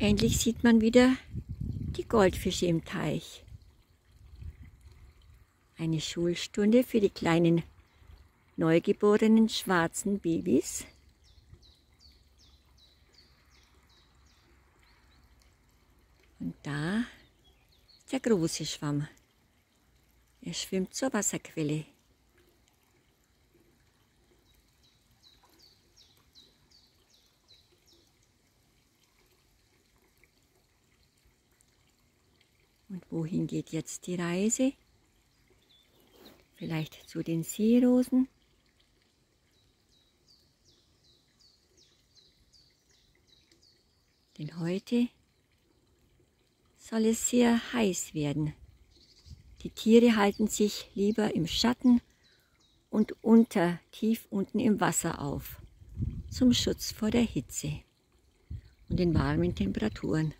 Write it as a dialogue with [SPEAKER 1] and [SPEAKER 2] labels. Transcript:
[SPEAKER 1] Endlich sieht man wieder die Goldfische im Teich. Eine Schulstunde für die kleinen neugeborenen schwarzen Babys. Und da ist der große Schwamm. Er schwimmt zur Wasserquelle. Wohin geht jetzt die Reise? Vielleicht zu den Seerosen? Denn heute soll es sehr heiß werden. Die Tiere halten sich lieber im Schatten und unter, tief unten im Wasser auf, zum Schutz vor der Hitze und den warmen Temperaturen.